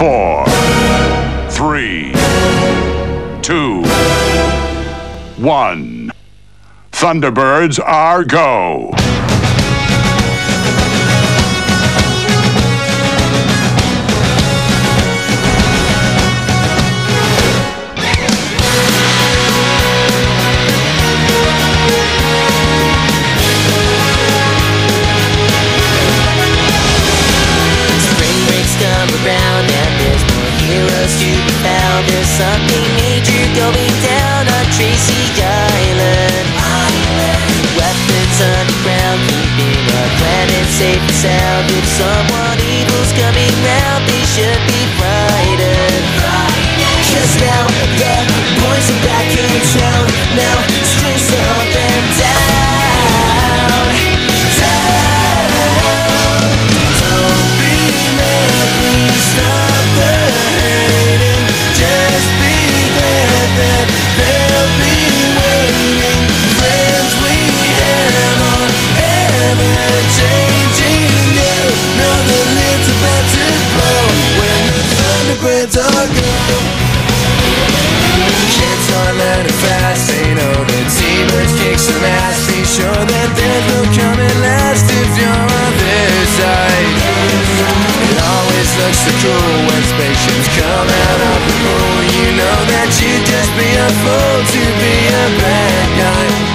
four, three, two, one. Thunderbirds are go. There's this something major going down on Tracy Island. Island. Weapons underground, keeping our planet safe and sound. If someone evil's coming round, they should be frightened. frightened. Now the boys are back in town. Now. bicycle when spaceships coming up the moon You know that you'd just be a fool to be a bad guy.